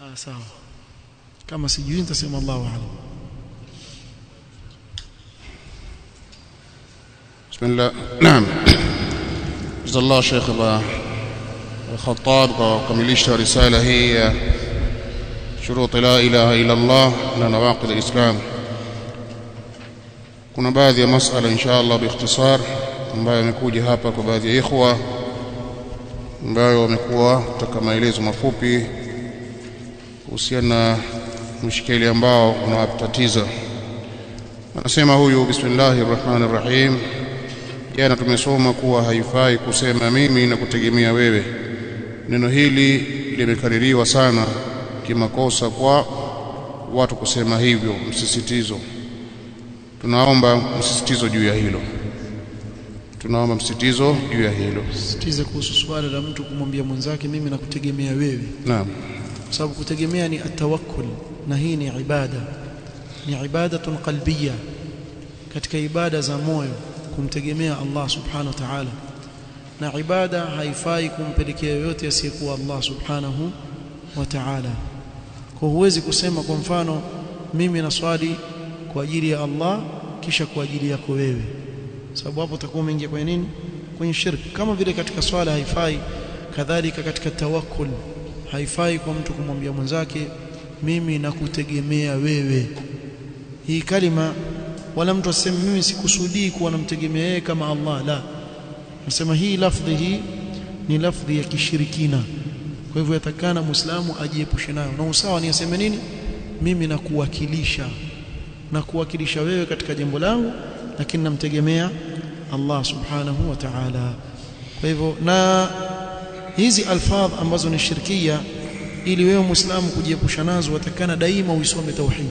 ah sawa kama sijui nitasema Allahu a'lam بسم الله نعم جزا الله شيخ ابا الخطاب وكمليشت رسالة هي شروط لا إله إلا الله na nawaqid الإسلام kuna baadhi ya masala insha Allah biikhtisar ambayo yamekuja hapa kwa baadhi ya ikhwa ambayo wamekuwa kutaka maelezo mafupi kuhusiana na mshikeli ambao unawatatiza anasema huyu bismillahir rahmanir rahim. Jana tumesoma kuwa haifai kusema mimi na kutegemea wewe. Neno hili limekaririwa sana kimakosa kwa watu kusema hivyo msisitizo. Tunaomba msisitizo juu ya hilo. Tunaomba msisitizo juu ya hilo. Sitize kuhusu swala la mtu kumwambia mwenzake mimi nakutegemea wewe. Naam kwa sababu kutegemea ni atawakkul na hii ni ibada. Ni ibadatun qalbiyya katika ibada za moyo kumtegemea Allah subhanahu wa ta'ala. Na ibada haifai kumpelekea yoyote asiyekuwa Allah subhanahu wa ta'ala. Kwa huwezi kusema kwa mfano mimi naswali kwa ajili ya Allah kisha kwa ajili yako wewe. Sababu hapo utakuwa umeingia kwenye nini? Kwenye shirki kama vile katika swala haifai kadhalika katika tawakkul haifai kwa mtu kumwambia mwenzake mimi nakutegemea wewe. Hii kalima wala mtu aseme mimi sikusudii kuwa namtegemea yeye kama Allah. La nasema hii lafdhi hii ni lafdhi ya kishirikina. Kwa hivyo yatakana muislamu ajiepushe nayo. Na usawa ni aseme nini? Mimi nakuwakilisha. Na kuwakilisha wewe katika jambo langu lakini namtegemea Allah subhanahu wa ta'ala. Kwa hivyo na hizi alfadh ambazo ni shirkia ili wewe muislamu kujiepusha nazo watakana daima uisome tauhid.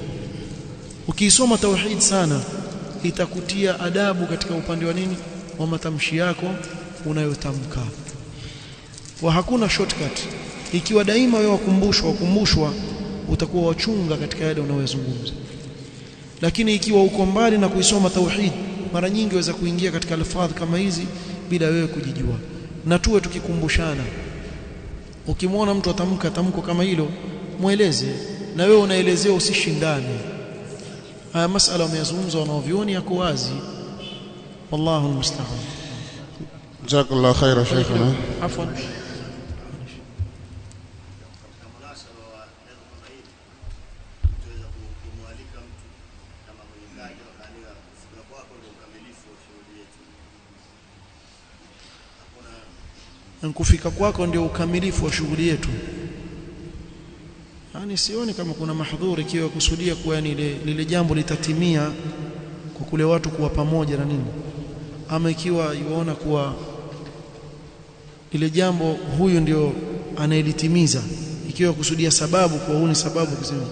Ukiisoma tauhid sana itakutia adabu katika upande wa nini? Wa matamshi yako unayotamka. Wa hakuna shortcut. Ikiwa daima wewe wakumbushwa wakumbushwa utakuwa wachunga katika yale unayozungumza. Lakini ikiwa uko mbali na kuisoma tauhid mara nyingi waweza kuingia katika alfadh kama hizi bila wewe kujijua na tuwe tukikumbushana. Ukimwona mtu atamka tamko kama hilo mweleze na wewe unaelezea usishindane. Haya masala wameyazungumza wanaovioni yako wazi. Wallahu almusta'an. Jazakallahu khaira shaykhana afwan na kufika kwako ndio ukamilifu wa shughuli yetu. Yani sioni kama kuna mahdhuri ikiwa kusudia kuwa lile, lile jambo litatimia kwa kule watu kuwa pamoja na nini. Ama ikiwa yuona kuwa lile jambo huyu ndio anayelitimiza ikiwa kusudia sababu kwa huu ni sababu kusema.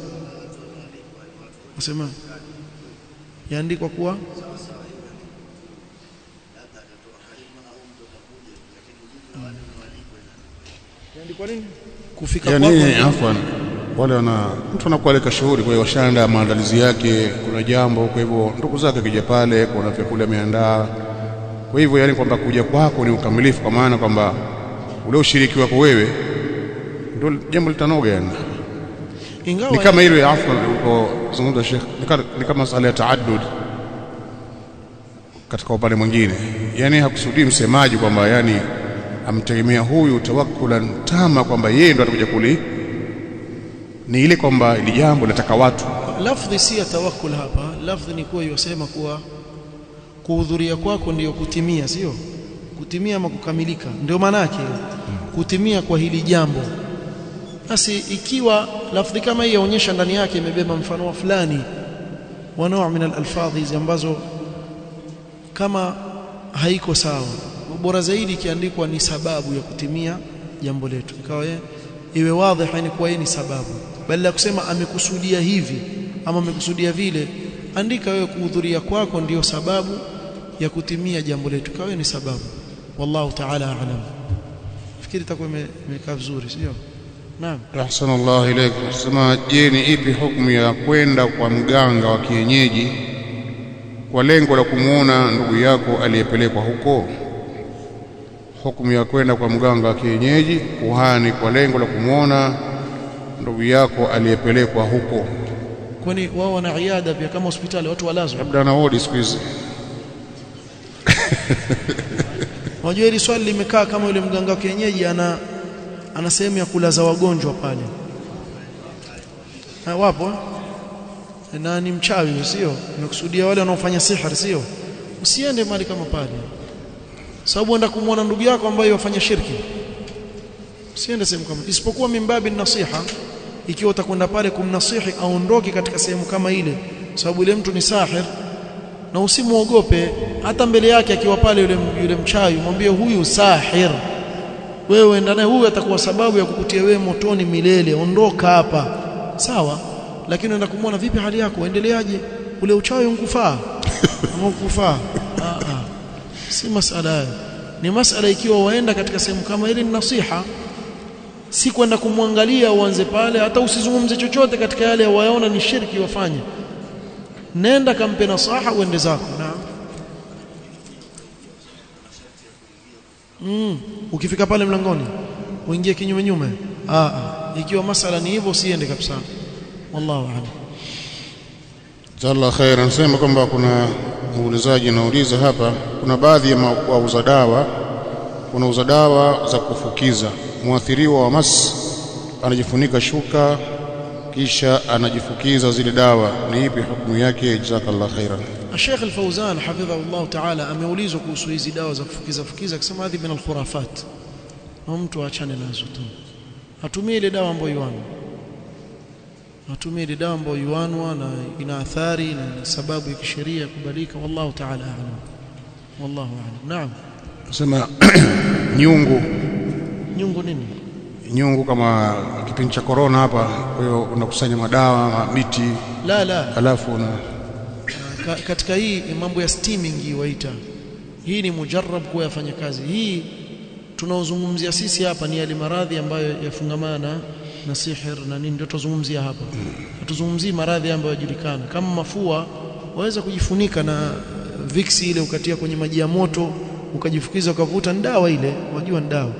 Kusema yaandikwa kuwa yaandikwa nini? Kufika afwan wale wana mtu anakualika shughuli kwa hiyo washaandaa maandalizi yake kuna jambo kwa hivyo ndugu zake akija pale kuna vyakula ameandaa. Kwa hivyo yani kwamba kuja kwako ni ukamilifu kwa maana kwamba ule ushiriki wako wewe ndio jambo litanoga yani ingawa ni kama ile afwan ulipozungumza Sheikh ni kama- sala ya taaddud katika upande mwingine. Yani hakusudii msemaji kwamba yani amtegemea huyu tawakkulan tama kwamba yeye ndo atakuja kuli ni ile kwamba ili jambo linataka watu. Lafdhi si ya tawakkul hapa. Lafdhi ni kuwa yosema kuwa kuhudhuria kwako ndiyo kutimia sio? Kutimia ama kukamilika. Ndio maana yake kutimia kwa hili jambo. Basi ikiwa lafdhi kama hii yaonyesha ndani yake imebeba mfano wa fulani wa nau min alalfadhi hizi ambazo kama haiko sawa bora zaidi ikiandikwa ni sababu ya kutimia jambo letu. Ikawa iwe wazi haini kuwa ni sababu. Bali ya kusema amekusudia hivi ama amekusudia vile andika wewe kuhudhuria kwako ndiyo sababu ya kutimia jambo letu. Ikawa ni sababu. Wallahu ta'ala a'lam. Fikiri itakuwa imekaa vizuri sio naam. Ahsanallahu ilaykum. sema je ni ipi hukumu ya kwenda kwa mganga wa kienyeji kwa lengo la kumuona ndugu yako aliyepelekwa huko hukumu ya kwenda kwa mganga wa kienyeji kuhani kwa lengo la kumwona ndugu yako aliyepelekwa huko. Kwani wao wana iada pia kama hospitali watu walazwa labda na wodi siku hizi. Unajua hili swali limekaa kama yule mganga wa kienyeji ana ana sehemu ya kulaza wagonjwa pale. Ha, wapo eh? na ni mchawi sio? Nimekusudia wale wanaofanya sihiri, sio? Usiende mahali kama pale sababu enda kumwona ndugu yako ambaye wafanya shirki. Usiende sehemu kama isipokuwa mimbabi nasiha ikiwa utakwenda pale kumnasihi aondoke katika sehemu kama ile sababu ile mtu ni sahir na usimuogope hata mbele yake akiwa pale yule yule mchawi mwambie huyu sahir. Wewe enda naye huyu atakuwa sababu ya kukutia wewe motoni milele ondoka hapa. Sawa lakini unaenda kumwona vipi hali yako endeleaje? Ule uchawi unkufaa ama ukufaa si masala hayo. Ni masala ikiwa waenda katika sehemu kama ile ni nasiha. Si kwenda kumwangalia uanze pale hata usizungumze chochote katika yale wayaona ni shirki wafanye. Nenda kampe nasaha uende zako. Na. Mm, ukifika pale mlangoni uingie kinyume nyume. Ah, ah. ikiwa masala ni hivyo usiende kabisa. Wallahu a'lam. Jalla khairan. Sema kwamba kuna muulizaji anauliza hapa, kuna baadhi ya wauza dawa wanauza dawa za kufukiza. Mwathiriwa wa mas anajifunika shuka kisha anajifukiza zile dawa, ni ipi hukumu yake? Jazakallah khairan. Sheikh Al-Fauzan hafidhahu Allah Ta'ala ameulizwa kuhusu hizi dawa za kufukiza fukiza akisema hadhi min al-khurafat. Mtu aachane nazo tu. Atumie ile dawa ambayo yuanwa. Atumie ile dawa ambayo yuanwa na ina athari na sababu ya kisheria kubalika wallahu ta'ala a'lam. Wallahu a'lam. Naam. nasema nyungu Nyungu nini? nyungu kama kipindi cha corona hapa, kwa hiyo unakusanya madawa miti, La la. alafu una Ka, katika hii mambo ya steaming huita waita. Hii ni mujarrab kuwa yafanya kazi. Hii tunaozungumzia sisi hapa ni yale maradhi ambayo yafungamana na sihir na nini ndio tuzungumzia hapa. Hatuzungumzii maradhi ambayo yajulikana. Kama mafua waweza kujifunika na viksi ile ukatia kwenye maji ya moto ukajifukiza ukavuta ni dawa ile, wajua ni dawa.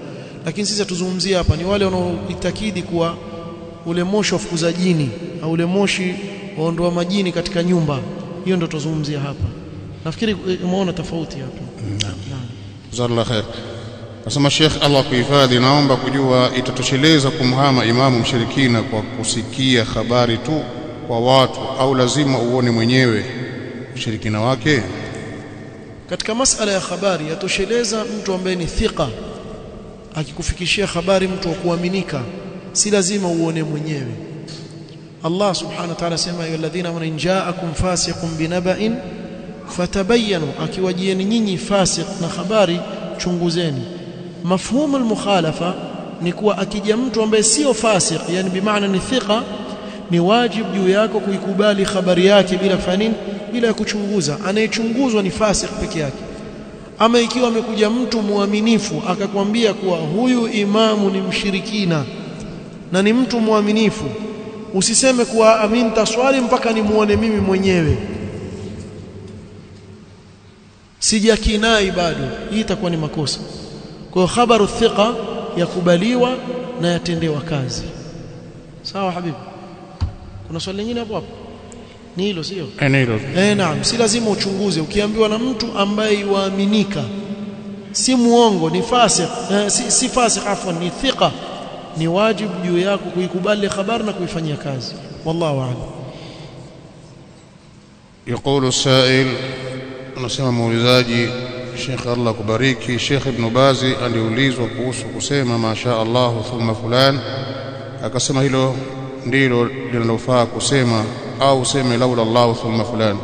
Lakini sisi hatuzungumzia hapa ni wale wanaoitakidi kuwa ule moshi wafukuza jini au ule moshi waondoa majini katika nyumba. Hiyo ndio tuzungumzia hapa. Nafikiri umeona tofauti hapa. Naam. jazakallahu khair. Nasema Sheikh, Allah kuhifadhi, naomba kujua itatosheleza kumhama imamu mshirikina kwa kusikia habari tu kwa watu au lazima uone mwenyewe ushirikina wake? Katika masala ya habari yatosheleza mtu ambaye ni thika akikufikishia habari mtu wa kuaminika, si lazima uone mwenyewe. Allah subhanahu wa ta'ala sema ya alladhina amanu in ja'akum fasiqun binaba'in fatabayyanu, akiwajieni nyinyi fasiq na habari chunguzeni. Mafhumu almukhalafa ni kuwa akija mtu ambaye sio fasik yani bimaana ni thika, ni wajibu juu yako kuikubali habari yake bila nini, bila ya kuchunguza. Anayechunguzwa ni fasik peke yake. Ama ikiwa amekuja mtu mwaminifu akakwambia kuwa huyu imamu ni mshirikina na ni mtu mwaminifu, usiseme kuwa amin taswali mpaka nimuone mimi mwenyewe, sijakinai bado. Hii itakuwa ni makosa Kwa hiyo khabaru thiqa yakubaliwa na yatendewa kazi. Sawa habibi, kuna swali lingine hapo hapo? Ni hilo sio? Eneo Eh, naam, si lazima uchunguze. Ukiambiwa na mtu ambaye yuaminika, si muongo, ni fasik eh, si, si fasik afwan, ni thika, ni wajibu juu yako kuikubali habari na kuifanyia kazi. Wallahu a'lam. يقول السائل anasema muulizaji Sheikh Allah kubariki Sheikh Ibn Bazi aliulizwa kuhusu kusema masha Allah thumma fulan akasema hilo ndilo linalofaa kusema au useme laula Allah thumma fulan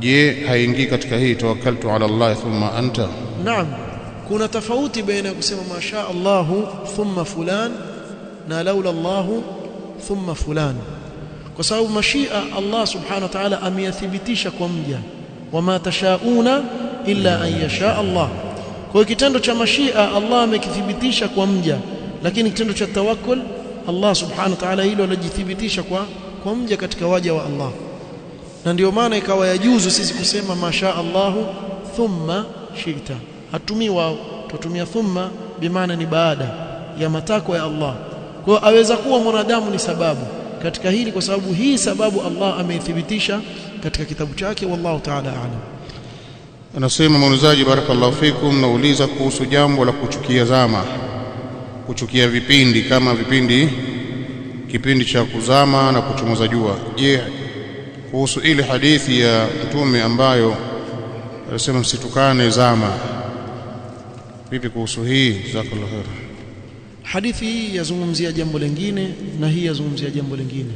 je haingii katika hii tawakkaltu ala Allah thumma anta Naam, kuna tofauti baina ya kusema masha Allahu thumma fulan na laula Allahu thumma fulan, kwa sababu mashia Allah subhanahu wa ta'ala ameyathibitisha kwa mja, wama tashauna illa an yasha Allah. Kwa kitendo cha mashia Allah amekithibitisha kwa mja, lakini kitendo cha tawakkul Allah subhanahu wa ta'ala hilo alijithibitisha kwa kwa mja katika waja wa Allah, na ndio maana ikawa yajuzu sisi kusema masha Allahu thumma shita. Hatumii wao, tutumia thumma bimaana ni baada ya matakwa ya Allah. Kwa hiyo aweza kuwa mwanadamu ni sababu katika hili kwa sababu hii sababu Allah ameithibitisha katika kitabu chake wallahu ta'ala a'lam anasema muulizaji barakallahu fikum nauliza kuhusu jambo la kuchukia zama. Kuchukia vipindi kama vipindi kipindi cha kuzama na kuchomoza jua. Je kuhusu ile hadithi ya mtume ambayo anasema msitukane zama? Vipi kuhusu hii? Jazakallahu khair hadithi hii yazungumzia jambo lingine na hii yazungumzia jambo lingine.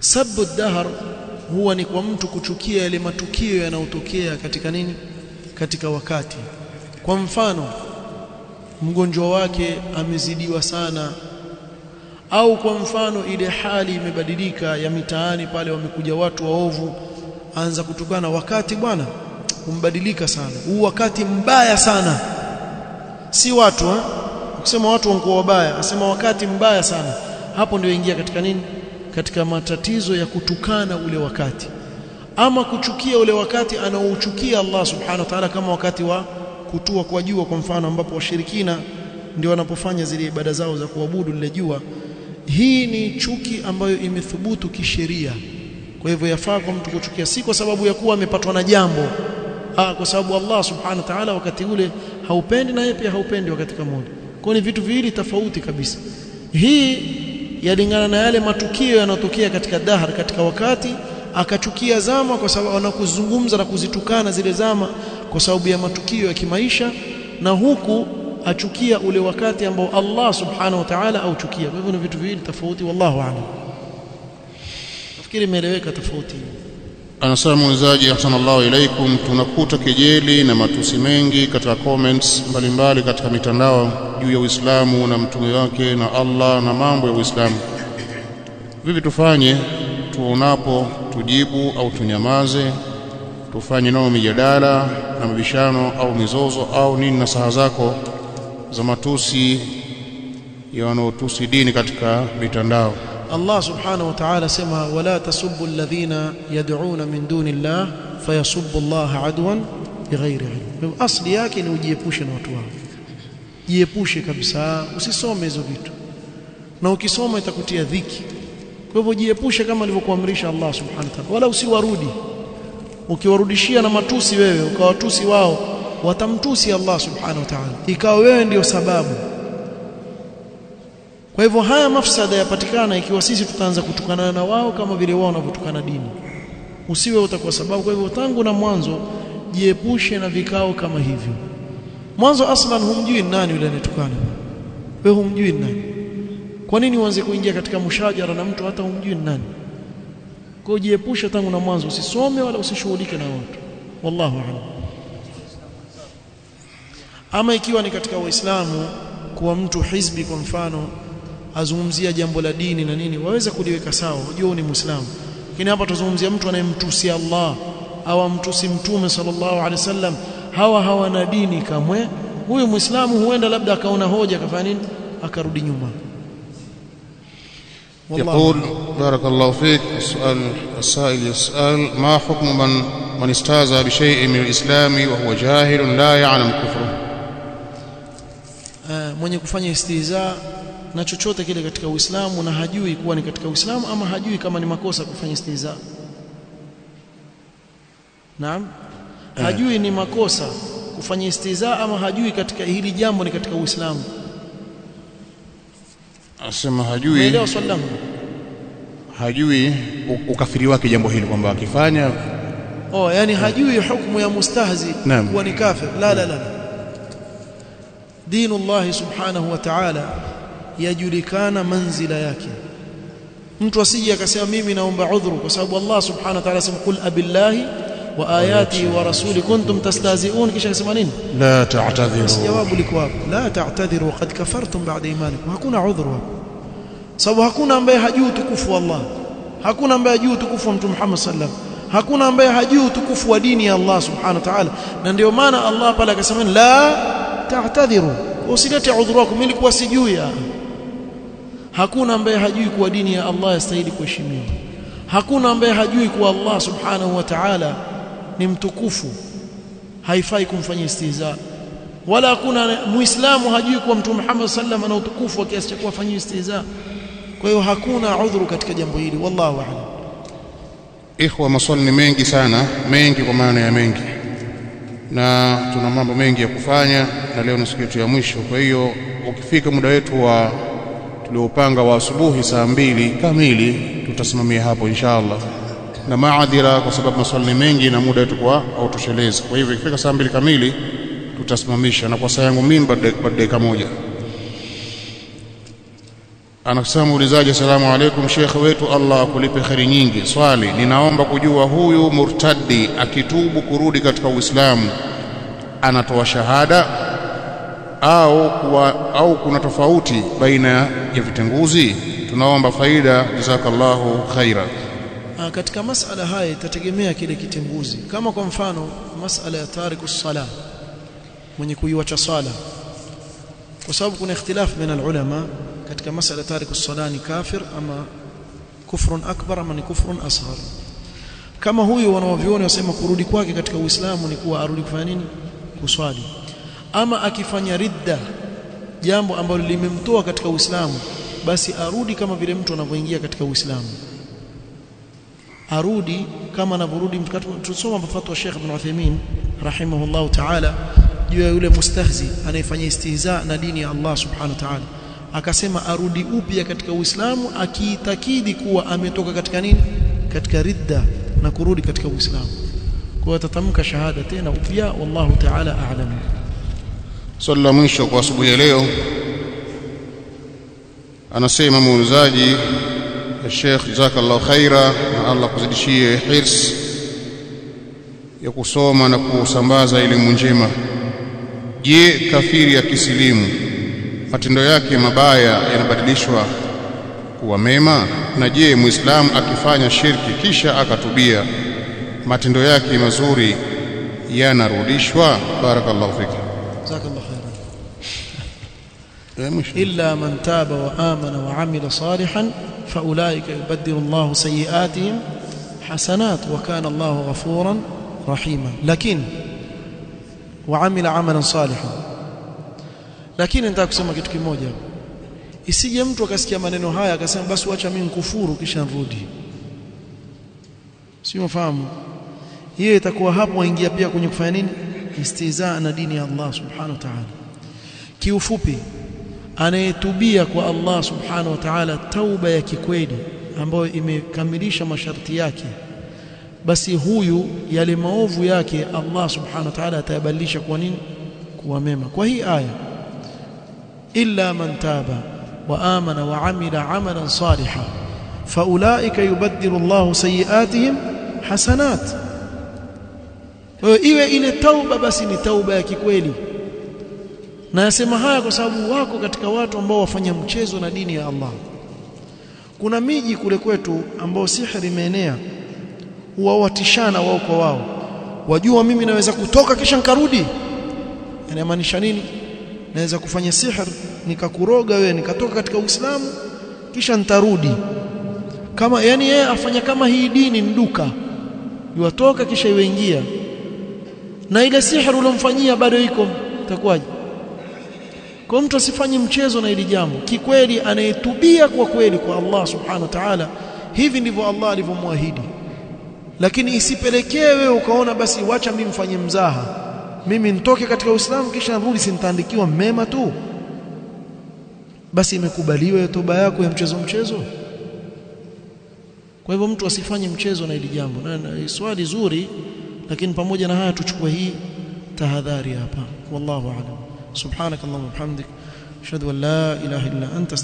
Sabu dahr huwa ni kwa mtu kuchukia yale matukio yanayotokea katika nini? Katika wakati. Kwa mfano mgonjwa wake amezidiwa sana. Au kwa mfano ile hali imebadilika ya mitaani pale wamekuja watu waovu anza kutukana. Wakati bwana umbadilika sana. Huu wakati mbaya sana. Si watu ha? ukisema watu wanakuwa wabaya asema wakati mbaya sana. Hapo ndio ingia katika nini katika matatizo ya kutukana ule wakati. Ama kuchukia ule wakati anaouchukia Allah subhanahu wa ta'ala kama wakati wa kutua kwa jua kwa mfano ambapo washirikina ndio wanapofanya zile ibada zao za kuabudu lile jua. Hii ni chuki ambayo imethubutu kisheria. Kwa hivyo yafaa kwa mtu kuchukia si kwa sababu ya kuwa amepatwa na jambo ah kwa sababu Allah subhanahu wa ta'ala wakati ule haupendi na yeye pia haupendi wakati ule. Kwa ni vitu viwili tofauti kabisa. Hii yalingana na yale matukio yanayotokea katika dahar katika wakati akachukia zama kwa sababu anakuzungumza na kuzitukana zile zama kwa sababu ya matukio ya kimaisha na huku achukia ule wakati ambao Allah subhanahu wa ta'ala auchukia. Kwa hivyo ni vitu viwili tofauti wallahu a'lam. Nafikiri imeeleweka tofauti anasema mwenzaji ahsanallahu ilaikum tunakuta kejeli na matusi mengi katika comments mbalimbali mbali katika mitandao juu ya Uislamu na mtume wake na Allah na mambo ya Uislamu. Vipi tufanye tuonapo tujibu au tunyamaze? Tufanye nao mijadala na mabishano au mizozo au nini na saha zako za matusi ya wanaotusi dini katika mitandao Allah subhanahu wa ta'ala sema wala tasubbu alladhina yad'una min duni Allah fayasubbu Allah adwan bighairi ilm. Asli yake ni ujiepushe na watu wao jiepushe kabisa usisome hizo vitu. Na ukisoma itakutia dhiki. Kwa hivyo jiepushe kama alivyokuamrisha Allah subhanahu wa ta'ala. Wala usiwarudi. Ukiwarudishia na matusi wewe ukawatusi wao watamtusi Allah subhanahu wa ta'ala. Ikawa wewe ndio sababu kwa hivyo haya mafsada yapatikana ikiwa sisi tutaanza kutukana na wao kama vile wao wanavyotukana dini. Usiwe utakuwa sababu. Kwa hivyo tangu na mwanzo jiepushe na vikao kama hivyo. Mwanzo aslan humjui nani yule anayetukana. Wewe humjui nani. Kwa nini uanze kuingia katika mushajara na mtu hata humjui nani? Kwa hiyo jiepushe tangu na mwanzo. Usisome wala usishughulike na watu. Wallahu a'lam. Ama ikiwa ni katika waislamu kuwa mtu hizbi kwa mfano azungumzia jambo la dini na nini waweza kuliweka sawa unajua ni muislamu lakini hapa tuzungumzia mtu anayemtusi Allah au amtusi mtume sallallahu alaihi wasallam hawa hawana dini kamwe huyu muislamu huenda labda akaona hoja akafanya nini akarudi nyuma يقول بارك الله فيك السؤال السائل يسأل ما حكم من من استهزأ بشيء من الإسلام وهو جاهل لا يعلم كفره uh, mwenye kufanya istihza na chochote kile katika Uislamu na hajui kuwa ni katika Uislamu ama hajui kama ni makosa kufanya istiza. Naam? Hajui ni makosa kufanya istiza ama hajui katika hili jambo ni katika Uislamu. Asema hajui Umeelewa swali langu. hajui ukafiri wake jambo hili kwamba akifanya oh yani hajui hukumu ya mustahzi kuwa ni kafir. La la la. Dinu Allah subhanahu wa ta'ala yajulikana manzila yake mtu asije akasema mimi naomba udhuru kwa sababu Allah subhanahu wa ta'ala sema qul abillahi wa ayati wa rasuli kuntum tastahzi'un kisha akasema nini la ta'tadhiru jawabu liko hapo la ta'tadhiru qad kafartum ba'da imanikum hakuna udhuru hapo sababu hakuna ambaye hajui utukufu wa Allah hakuna ambaye hajui utukufu wa mtume Muhammad sallallahu hakuna ambaye hajui utukufu wa dini ya Allah subhanahu wa ta'ala na ndio maana Allah pale akasema la ta'tadhiru usilete udhuru wako mimi nilikuwa sijui ya hakuna ambaye hajui kuwa dini ya Allah yastahili kuheshimiwa. Hakuna ambaye hajui kuwa Allah subhanahu wa ta'ala ni mtukufu. Haifai kumfanyia istihza. Wala hakuna muislamu hajui kuwa mtume Muhammad sallam ana utukufu wa kiasi cha kuwafanyia istihza. Kwa hiyo hakuna udhuru katika jambo hili. Wallahu a'lam. Ikhwa maswali ni mengi sana. Mengi kwa maana ya mengi. Na tuna mambo mengi ya kufanya na leo ni siku yetu ya mwisho. Kwa hiyo ukifika muda wetu wa tuliopanga wa asubuhi saa mbili kamili. Tutasimamia hapo inshallah. Na maadhira kwa sababu maswali ni mengi na muda wetu kwa hautoshelezi kwa hivyo ikifika saa mbili kamili tutasimamisha. Na kwa saa yangu mimi baada dakika moja. Anasema muulizaji asalamu alaikum shekhe wetu allah akulipe kheri nyingi. Swali ninaomba kujua huyu murtadi akitubu kurudi katika uislamu anatoa shahada au kuwa, au kuna tofauti baina ya vitenguzi? Tunaomba faida jazakallahu khaira. Ah, katika masala haya itategemea kile kitenguzi. Kama kwa mfano masala ya tariku sala mwenye kuiwacha sala. Kwa sababu kuna ikhtilafu baina alulama katika masala tariku sala ni kafir ama kufrun akbar ama ni kufrun asghar. Kama huyu wanawavyuoni wasema kurudi kwake katika uislamu ni kuwa arudi kufanya nini? Kuswali ama akifanya ridda jambo ambalo limemtoa katika uislamu basi arudi kama vile mtu anavyoingia katika uislamu. Arudi kama anavyorudi tusoma fatwa Sheikh Ibn Uthaymeen rahimahullah ta'ala juu ya yule mustahzi anayefanya istihza na dini ya Allah subhanahu wa ta'ala. Akasema arudi upya katika Uislamu akiitakidi kuwa ametoka katika nini? Katika ridda na kurudi katika Uislamu. Kwa atatamka shahada tena upya wallahu ta'ala a'lam swali la mwisho kwa asubuhi ya leo anasema muulizaji Sheikh jazakallahu khaira na Allah kuzidishie hirs ya kusoma na kusambaza elimu njema. Je kafiri ya kisilimu matendo yake mabaya yanabadilishwa kuwa mema? Na je muislamu akifanya shirki kisha akatubia matendo yake mazuri yanarudishwa? Barakallahu fiki jazakallahu khairan Eh, mwisho. إلا من تاب وآمن وعمل صالحا فأولئك يبدل الله سيئاتهم حسنات وكان الله غفورا رحيما لكن وعمل عملا صالحا lakini nataka kusema kitu kimoja isije mtu akasikia maneno haya akasema basi wacha mimi nikufuru kisha nirudi sio mfahamu hiyo itakuwa hapo waingia pia kwenye kufanya nini istizaa na dini ya Allah subhanahu wa ta'ala kiufupi anayetubia kwa Allah subhanahu wa ta'ala tauba ya kikweli ambayo imekamilisha masharti yake basi huyu yale maovu yake Allah subhanahu wa ta'ala atayabadilisha kwa nini kuwa mema kwa hii aya illa man taba wa amana wa amila amalan salihan faulaika yubaddilu Allahu sayiatihim hasanat iwe ile tauba basi ni tauba ya kikweli na yasema haya kwa sababu wako katika watu ambao wafanya mchezo na dini ya Allah. Kuna miji kule kwetu ambao sihiri imeenea huwa watishana wao kwa wao. Wajua mimi naweza kutoka kisha nikarudi? Inamaanisha nini? Naweza kufanya sihir nikakuroga wewe nikatoka katika Uislamu kisha nitarudi. Kama yani yeye afanya kama hii dini ni duka yuwatoka kisha iweingia na ile sihiri ulomfanyia bado iko itakuwaje kwa mtu asifanye mchezo na hili jambo. Kikweli anayetubia kwa kweli kwa Allah subhanahu wa ta'ala hivi ndivyo Allah alivyomwahidi. Lakini isipelekee wewe ukaona basi wacha mimi mfanye mzaha. Mimi nitoke katika Uislamu kisha nirudi sintaandikiwa mema tu. Basi imekubaliwa toba yako ya mchezo mchezo. Kwa hivyo mtu asifanye mchezo na hili jambo. Na swali zuri lakini pamoja na haya tuchukue hii tahadhari hapa. Wallahu a'lam subhanakallahumma wa bihamdik ashhadu an la ilaha illa anta